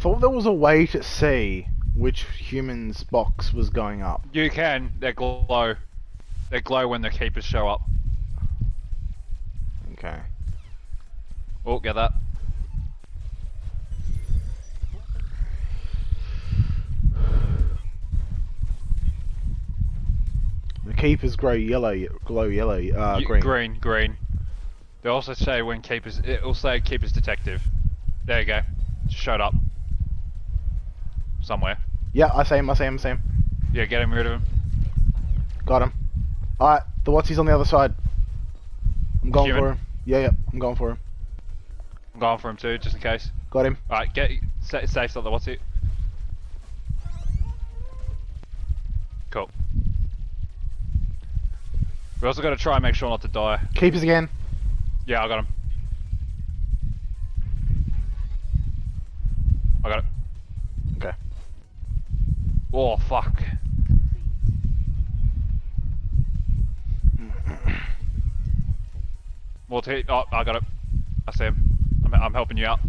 I thought there was a way to see which human's box was going up. You can. They glow. They glow when the keepers show up. Okay. Oh, get that. The keepers grow yellow, glow yellow, uh, green. Green, green. They also say when keepers. It'll say keepers detective. There you go. Showed up. Somewhere. Yeah, I see him. I see him. I see him. Yeah, get him rid of him. Got him. Alright, the what's he's on the other side. I'm going Human? for him. Yeah, yeah, I'm going for him. I'm going for him too, just in case. Got him. Alright, get sa safe something. What's it? Cool. We also got to try and make sure not to die. Keepers again. Yeah, I got him. Oh fuck. Well, t- oh, I got it. I see him. I'm, I'm helping you out.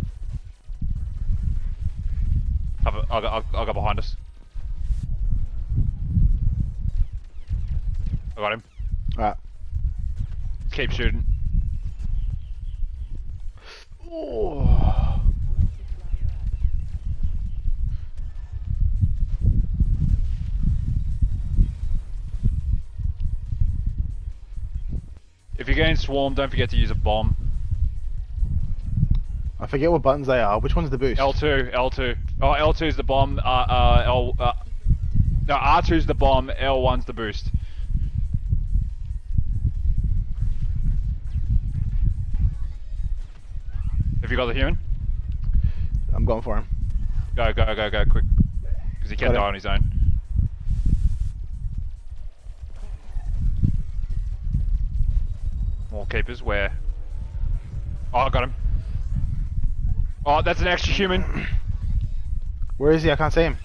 Have a, I'll, go, I'll, I'll go behind us. I got him. Alright. Keep shooting. Oh. If you're getting swarmed, don't forget to use a bomb. I forget what buttons they are. Which one's the boost? L2, L2. Oh, L2 is the bomb. Uh, uh, L. Uh, no, R2 is the bomb. L1's the boost. Have you got the human? I'm going for him. Go, go, go, go, quick. Because he can't Got it. die on his own. Keepers, where? Oh, I got him. Oh, that's an extra human. Where is he? I can't see him.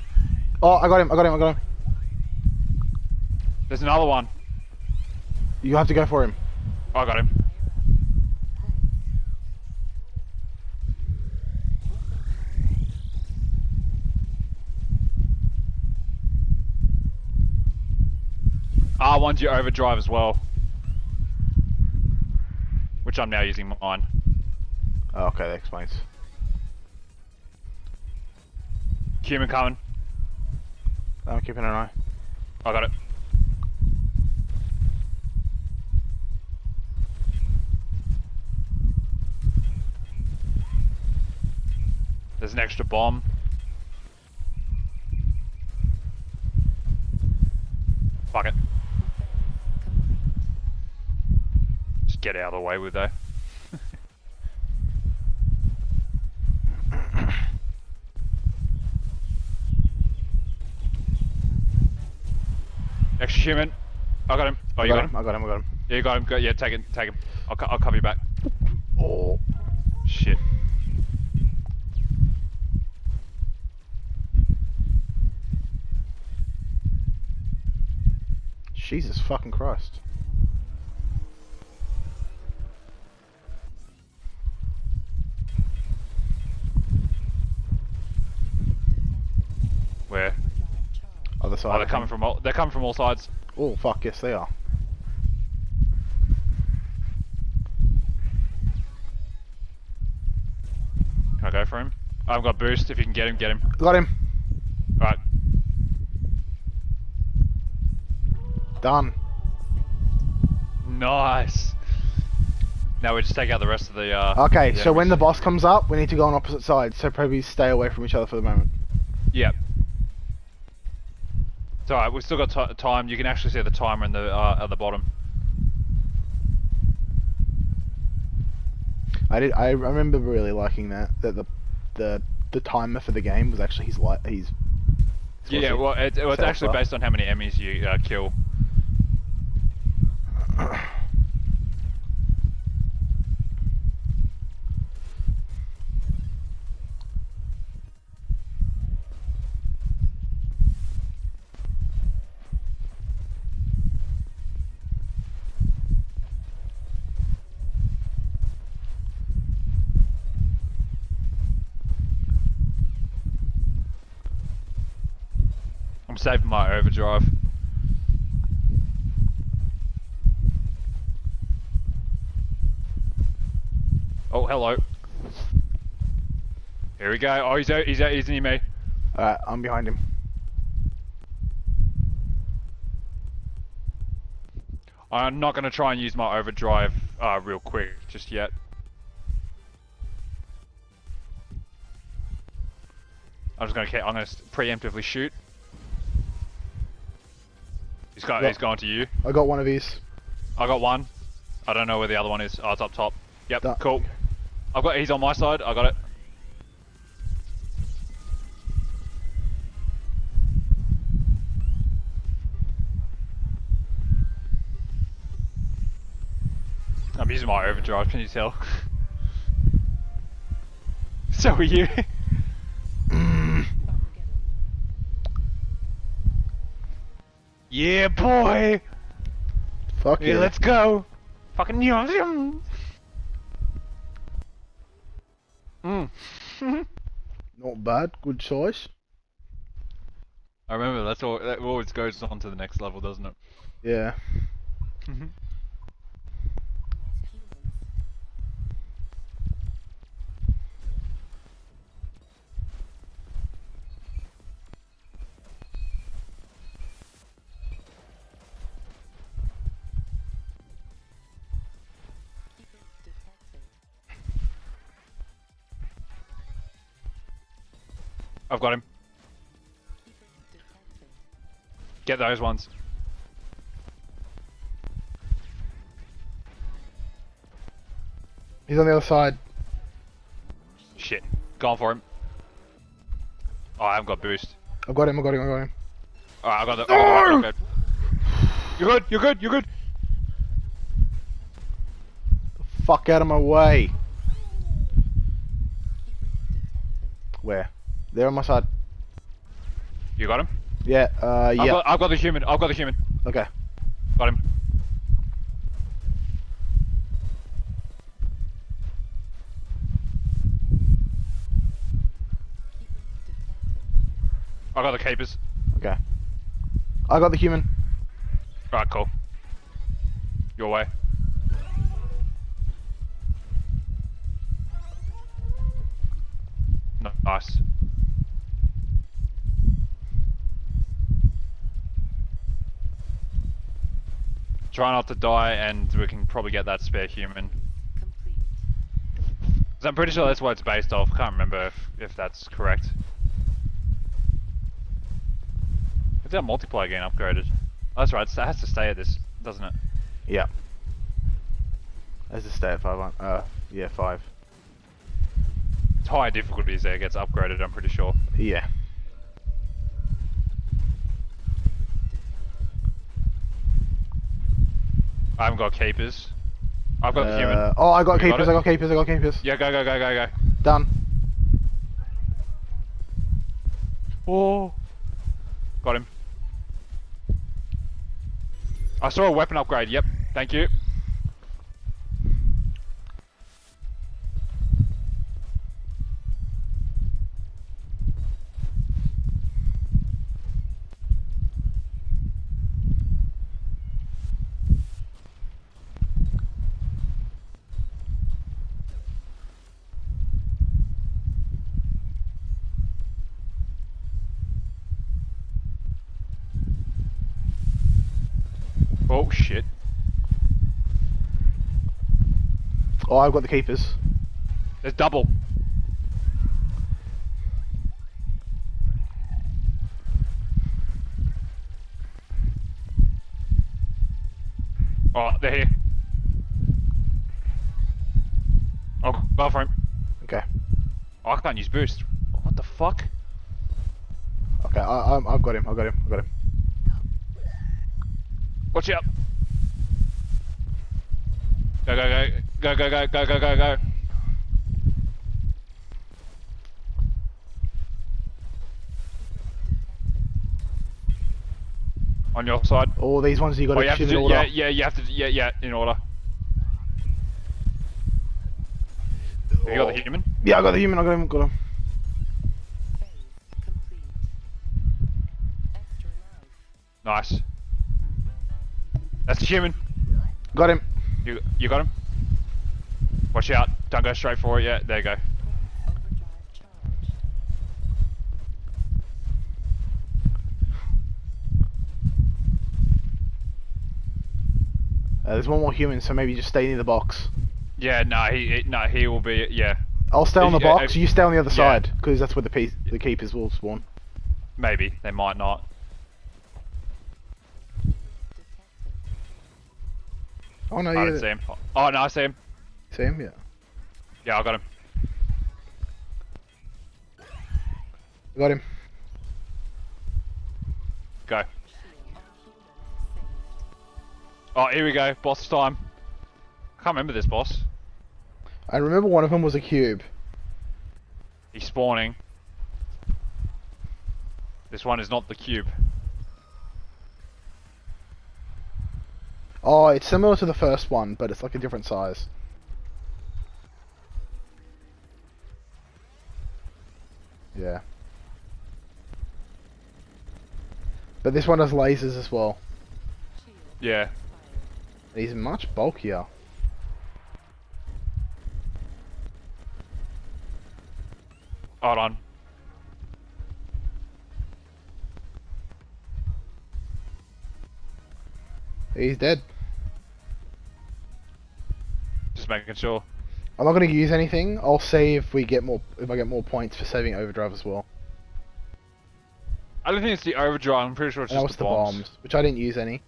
Oh, I got him. I got him. I got him. There's another one. You have to go for him. Oh, I got him. R1's your overdrive as well. Which I'm now using mine. Oh, okay, that explains. Human coming. I'm keeping an eye. I got it. There's an extra bomb. Fuck it. Get out of the way with that. Extra human. I got him. Oh, I you got got him. him. I got him. I got him. Yeah, you got him. Go, yeah, take it. Take him. I'll, I'll cover you back. Oh. Shit. Jesus fucking Christ. Other side. Oh, they're coming from all. They're coming from all sides. Oh fuck! Yes, they are. Can I go for him? I've got boost. If you can get him, get him. Got him. Right. Done. Nice. Now we just take out the rest of the. Uh, Okay, the so when the boss comes up, we need to go on opposite sides. So probably stay away from each other for the moment. Yep. It's alright. We've still got ti time. You can actually see the timer in the uh, at the bottom. I did. I remember really liking that. That the the the timer for the game was actually his light. He's Yeah, yeah, well, it, well, it's actually based on how many enemies you uh, kill. I'm saving my overdrive. Oh, hello. Here we go. Oh, he's out. He's out. He's near me. Alright, I'm behind him. I'm not going to try and use my overdrive uh, real quick just yet. I'm just going to. I'm going to preemptively shoot. He's got. Yep. He's going to you. I got one of these. I got one. I don't know where the other one is. Oh, it's up top. Yep. That- Cool. I've got. He's on my side. I got it. I'm using my overdrive. Can you tell? so are you. Yeah, boy. Fuck Yeah, yeah. let's go. Fucking yum. Mm. Not bad. Good choice. I remember that's all. That always goes on to the next level, doesn't it? Yeah. I've got him. Get those ones. He's on the other side. Shit. Going for him. Oh, I haven't got boost. I've got him, I've got him, I've got him. Alright, I got the. I got the- You're good. You're good. You're good. The fuck out of my way. Where? They're on my side. You got him. Yeah, uh, I've yeah. got. I've got the human. I've got the human. Okay. Got him. I got the keepers. Okay. I got the human. Alright, cool. Your way. No, nice. Try not to die, and we can probably get that spare human. Complete. 'Cause I'm pretty sure that's what it's based off. Can't remember if, if that's correct. Is that multiplayer getting upgraded? Oh, that's right. It has to stay at this, doesn't it? Yeah. As a stay at five on. Uh, yeah, five. It's higher difficulties there gets upgraded. I'm pretty sure. Yeah. I haven't got keepers. I've got the human. Uh, oh, I got You got keepers. I got keepers, I got keepers. Yeah, go, go, go, go, go. Done. Oh. Got him. I saw a weapon upgrade. Yep. Thank you. Oh shit. Oh, I've got the keepers. There's double. Oh, they're here. Oh, go for him. Okay. Oh, I can't use boost. What the fuck? Okay, I, I'm, I've got him, I've got him, I've got him. Watch out. Go, go, go. Go, go, go, go, go, go, go. On your side. All these ones you got Oh, to you have to shoot in order. yeah, yeah, you have to, yeah, yeah, in order. Have you got the oh. human? Yeah, I got the human, I got him, got him. Phase complete. Extract Nice. That's a human. Got him. You you got him. Watch out! Don't go straight for it yet. There you go. Uh, there's one more human, so maybe just stay near the box. Yeah, no, he, no, he will be. Yeah, I'll stay on the box. you stay on the other yeah. side, because that's where the pe- the keepers will spawn. maybe they might not. Oh no, I yeah. didn't see him. Oh no, I see him. See him? Yeah. Yeah, I got him. Got him. Go. Oh, here we go. Boss time. I can't remember this boss. I remember one of them was a cube. He's spawning. This one is not the cube. Oh, it's similar to the first one, but it's like a different size. Yeah. But this one has lasers as well. Yeah. He's much bulkier. Hold on. He's dead. Just making sure. I'm not going to use anything. I'll see if we get more, if I get more points for saving overdrive as well. I don't think it's the overdrive. I'm pretty sure it's And just was the the bombs. bombs, which I didn't use any.